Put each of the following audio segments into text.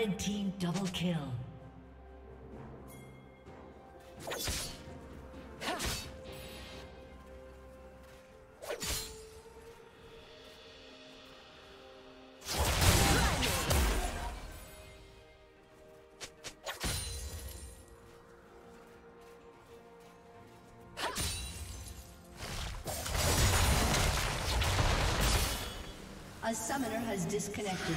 Red team double kill. A summoner has disconnected.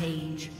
Rampage.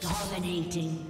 Dominating.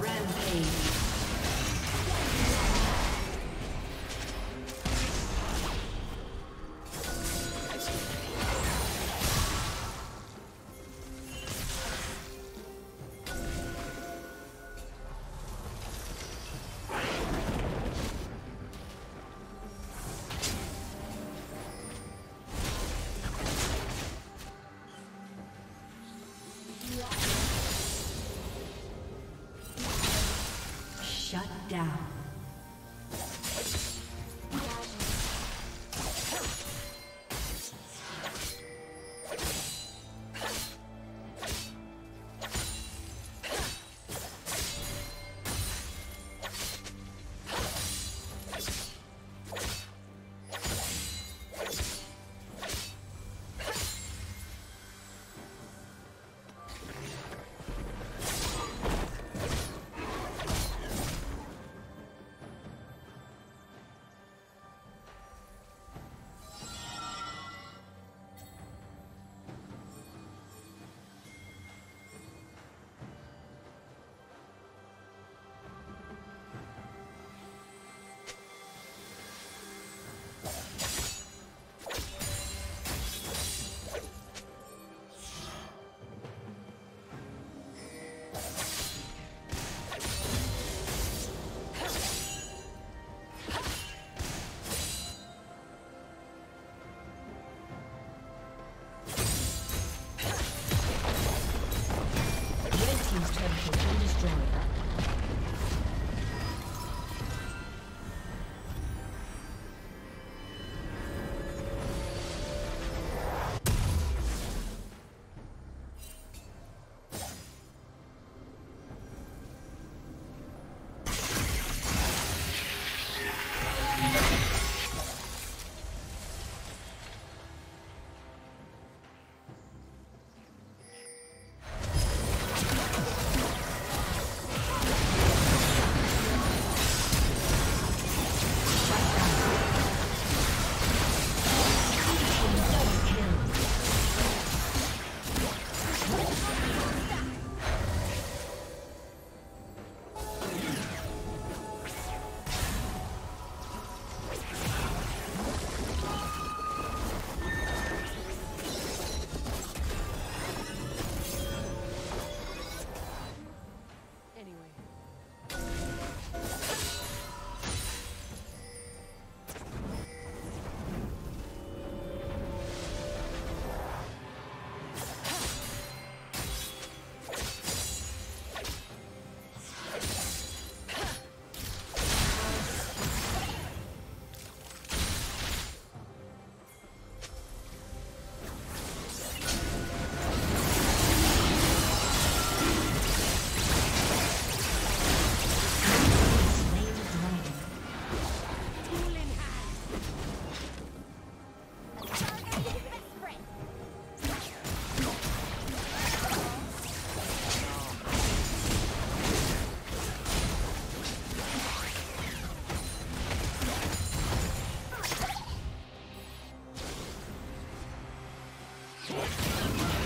Rampage. Down. Let's go.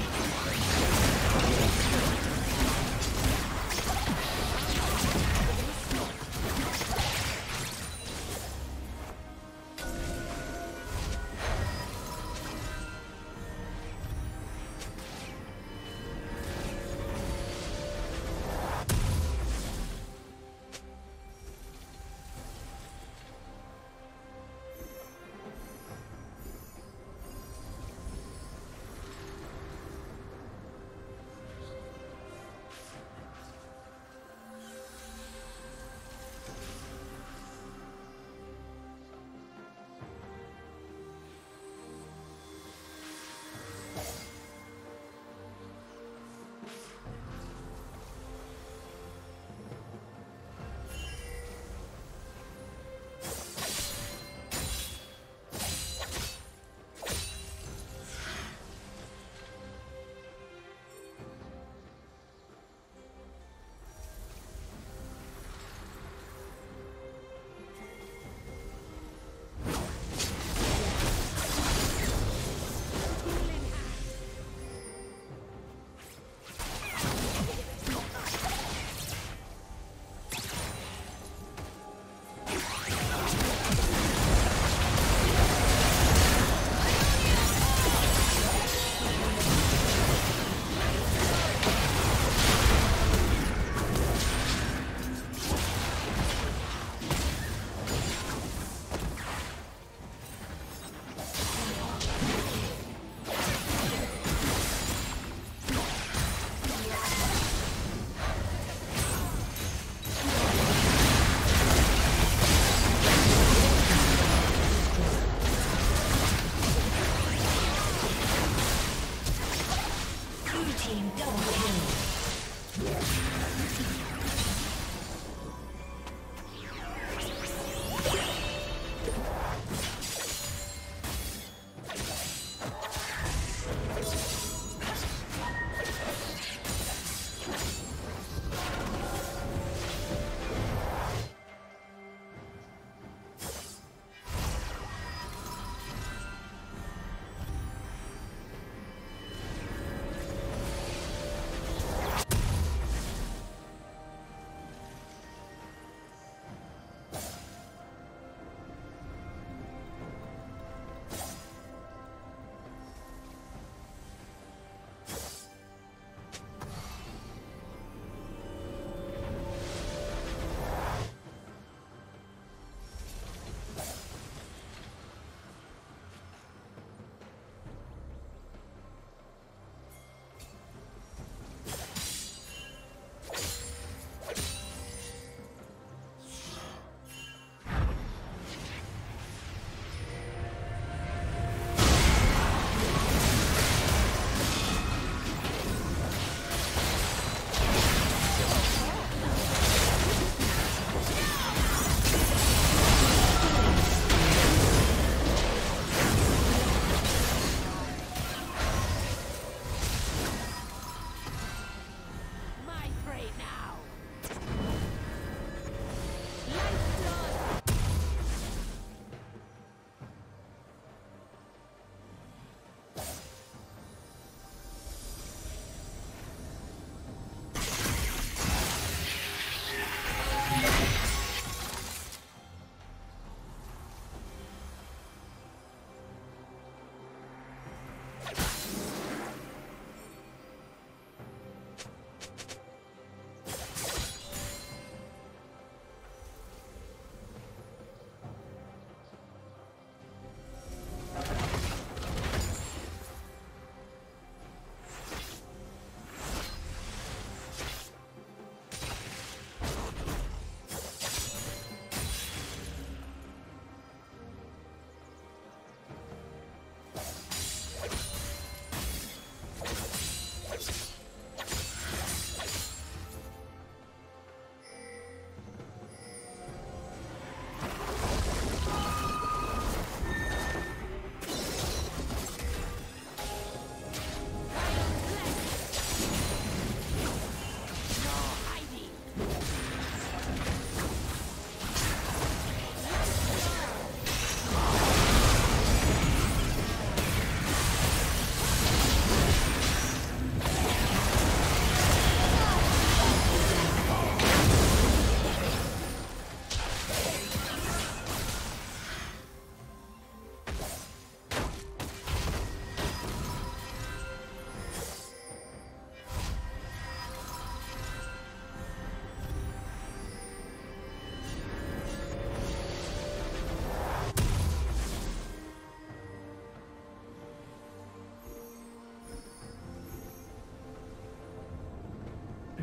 Double kill.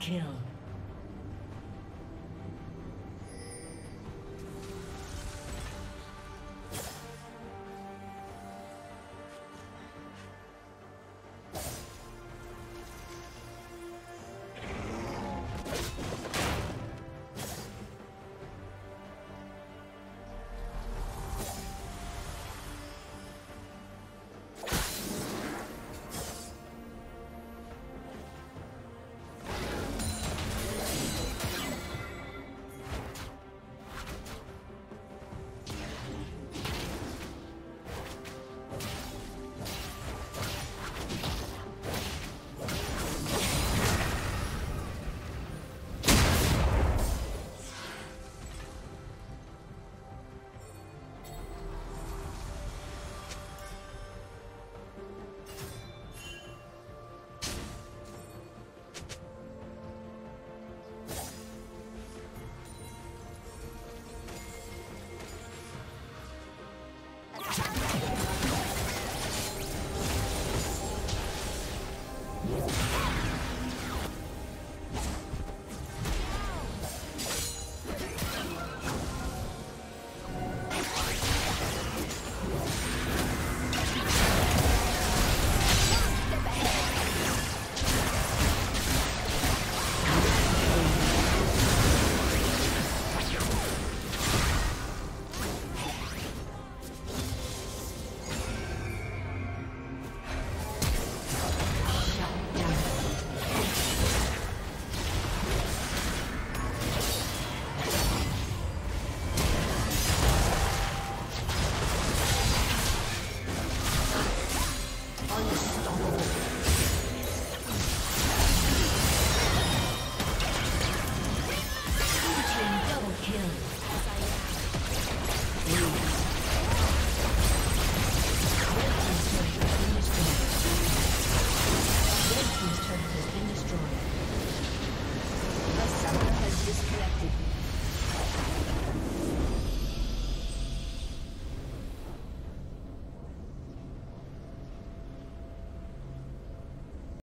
Kill.